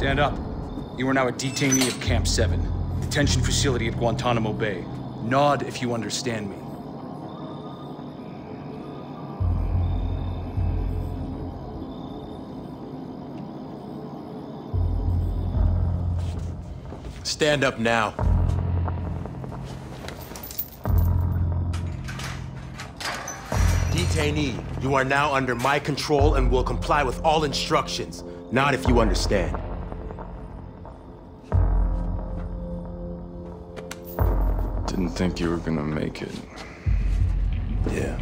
Stand up. You are now a detainee of Camp 7, detention facility at Guantanamo Bay. Nod if you understand me. Stand up now. Detainee, you are now under my control and will comply with all instructions. Not if you understand. I didn't think you were gonna make it. Yeah.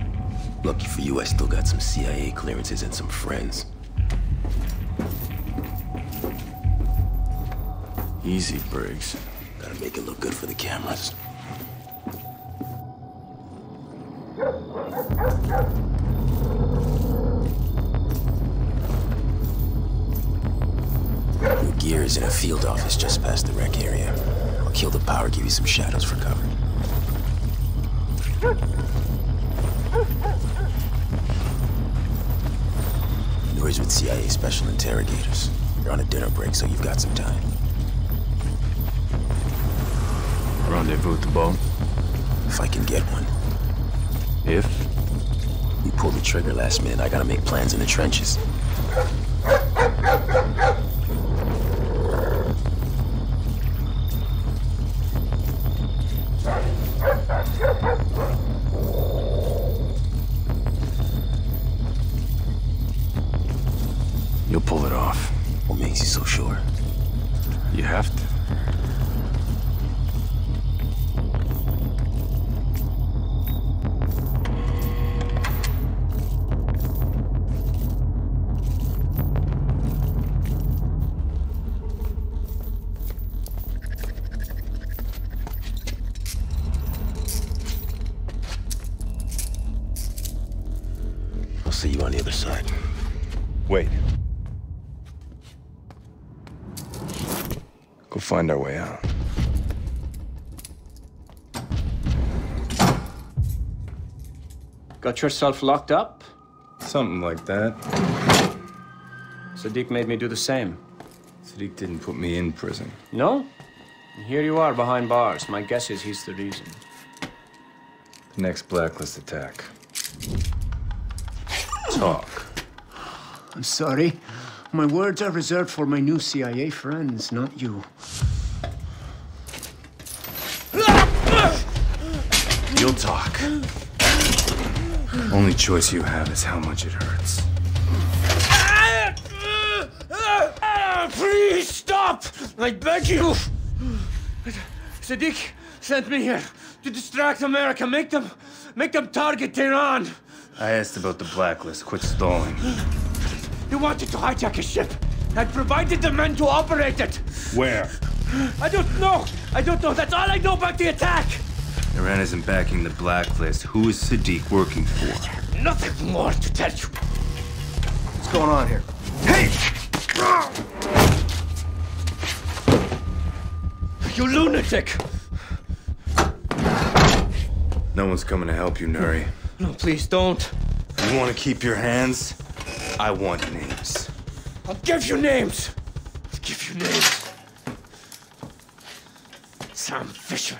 Lucky for you, I still got some CIA clearances and some friends. Easy, Briggs. Gotta make it look good for the cameras. Your gear is in a field office just past the wreck area. I'll kill the power, give you some shadows for cover. Yours with CIA special interrogators. They're on a dinner break, so you've got some time. Rendezvous at the boat? If I can get one. If? We pulled the trigger last minute. I gotta make plans in the trenches. Find our way out. Got yourself locked up? Something like that. Sadiq made me do the same. Sadiq didn't put me in prison. No? And here you are behind bars. My guess is he's the reason. The next blacklist attack. Talk. I'm sorry. My words are reserved for my new CIA friends, not you. You'll talk. Only choice you have is how much it hurts. Please stop! I beg you! Sadiq sent me here to distract America. Make them, make them target Tehran. I asked about the blacklist. Quit stalling. He wanted to hijack a ship I provided the men to operate it. Where? I don't know. I don't know. That's all I know about the attack. Iran isn't backing the blacklist. Who is Sadiq working for? Nothing more to tell you. What's going on here? Hey! You lunatic! No one's coming to help you, Nuri. No, please don't. You want to keep your hands? I want names. I'll give you names. I'll give you names. Sam Fisher.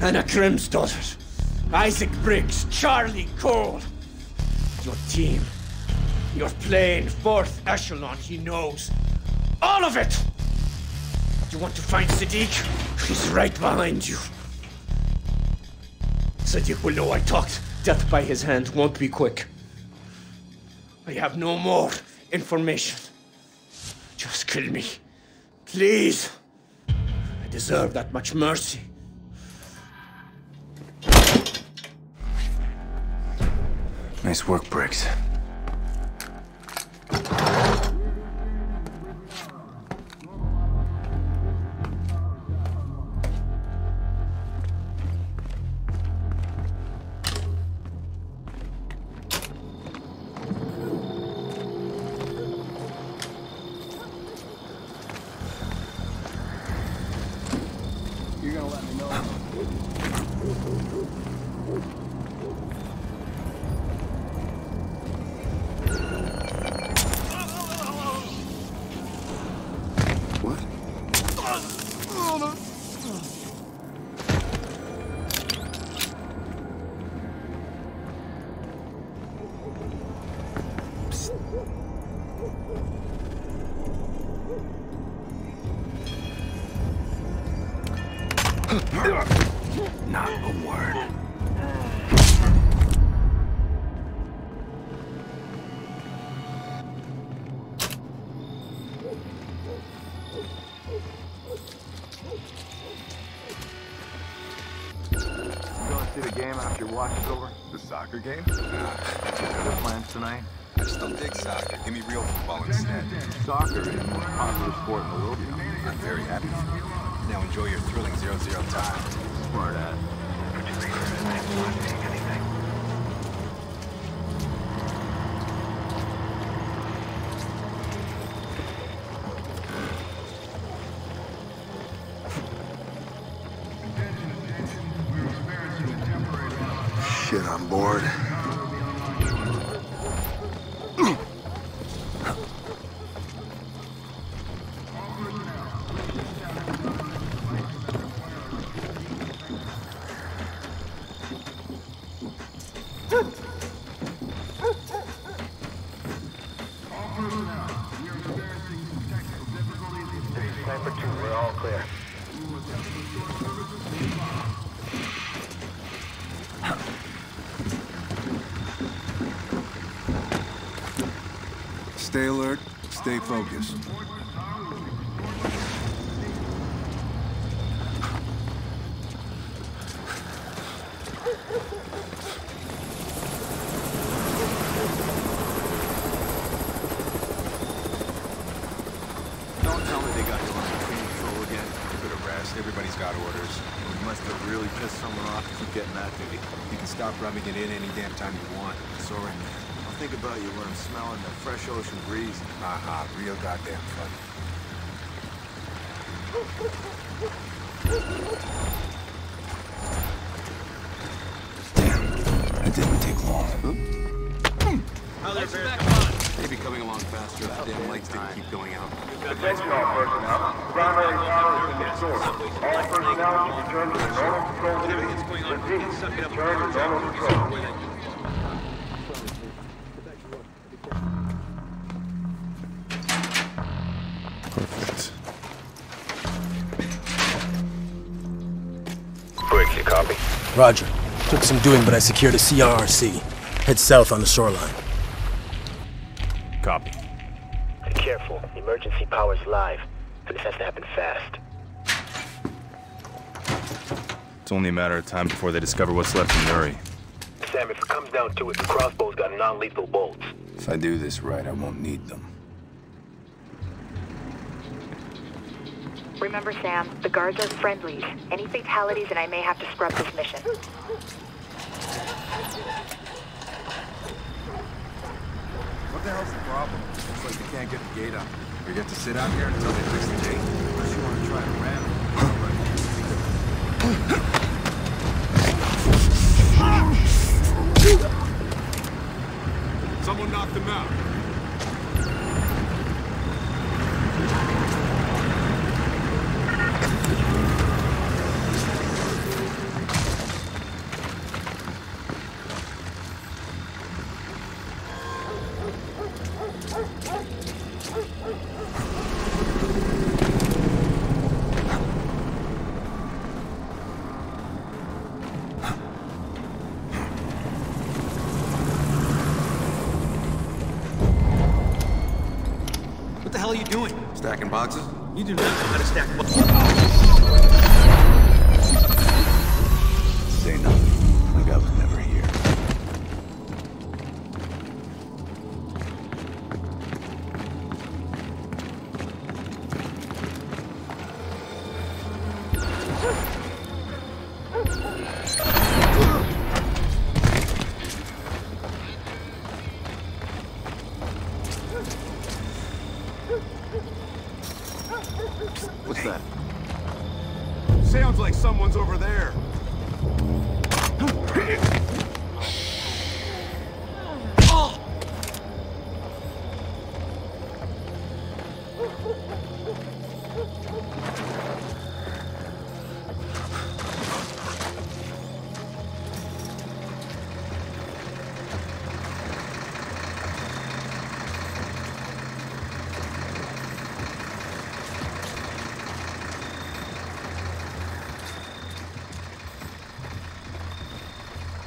Anna Grimsdottir. Isaac Briggs. Charlie Cole. Your team. Your plane. Fourth echelon. He knows. All of it! You want to find Sadiq? He's right behind you. Sadiq will know I talked. Death by his hand won't be quick. I have no more information. Just kill me. Please. I deserve that much mercy. Nice work, Briggs. Not a word. Going to see the game after your watch is over? The soccer game? Other plans tonight? I still dig soccer. Give me real football instead. Soccer is the most popular sport in the world, you know. I'm very happy for you. Now enjoy your thrilling 0-0 time. Smart ass. I'm not taking anything. Shit, I'm bored. Stay alert, stay focused. Everybody's got orders. Must have really pissed someone off to keep getting that. You can stop rubbing it in any damn time you want. Sorry, man. I'll think about you when I'm smelling the fresh ocean breeze. Haha, real goddamn funny. That didn't take long. Hmm. Maybe coming along faster if the damn lights didn't keep going out. Attention all personnel. Primary power is restored. All personnel should return to their normal control duties. Repeat, return to normal control. Roger. Took some doing, but I secured a CRRC. Head south on the shoreline. Copy. Be careful. Emergency power's live. This has to happen fast. It's only a matter of time before they discover what's left in Nuri. Sam, if it comes down to it, the crossbow's got non-lethal bolts. If I do this right, I won't need them. Remember, Sam, the guards are friendlies. Any fatalities and I may have to scrub this mission. What the hell's the problem? Looks like they can't get the gate up. We get to sit out here until they fix the gate. Unless you want to try to ram it. Someone knocked them out. What the hell are you doing? Stacking boxes? You do not know how to stack Say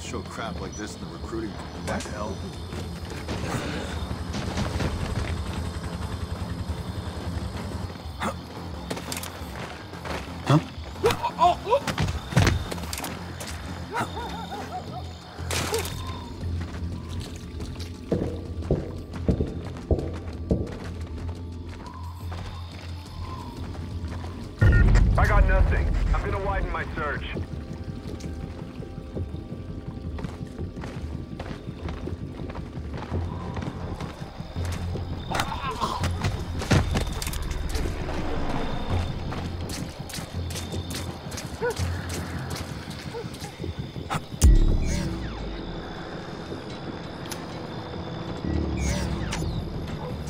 don't show crap like this in the recruiting. What the hell? I got nothing. I'm gonna widen my search.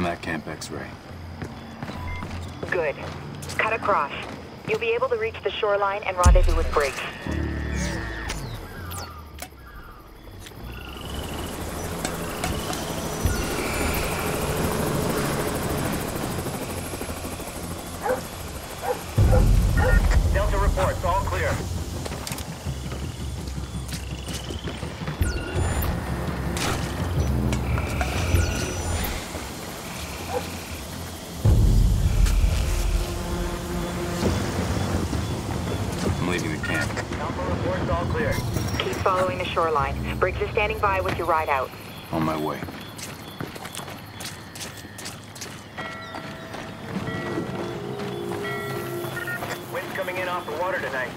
I'm at Camp X-Ray. Good. Cut across. You'll be able to reach the shoreline and rendezvous with Briggs. Shoreline. Briggs is standing by with your ride out. On my way. Wind's coming in off the water tonight.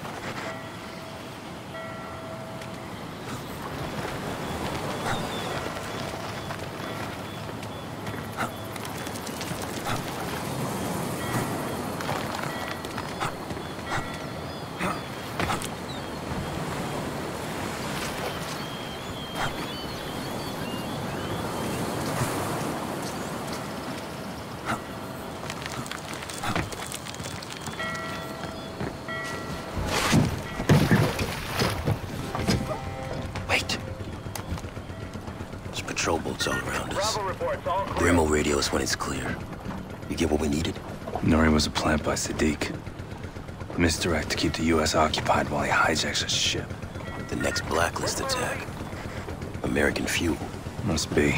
Patrol boats all around us. Bravo reports, all clear. Grimo radio us when it's clear. You get what we needed? Nuri was a plant by Sadiq. Misdirect to keep the U.S. occupied while he hijacks a ship. The next blacklist attack. American fuel. Must be.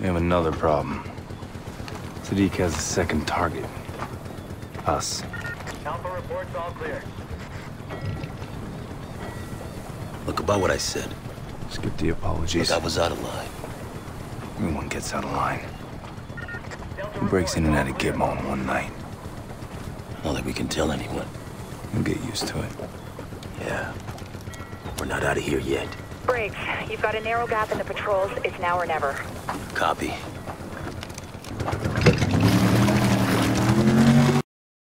We have another problem. Sadiq has a second target. Us. Alpha reports, all clear. Look about what I said. Skip the apologies. Look, I was out of line. Everyone gets out of line. Who breaks in and out of Gitmo in one night? Not that we can tell anyone. We'll get used to it. Yeah. We're not out of here yet. Briggs, you've got a narrow gap in the patrols. It's now or never. Copy.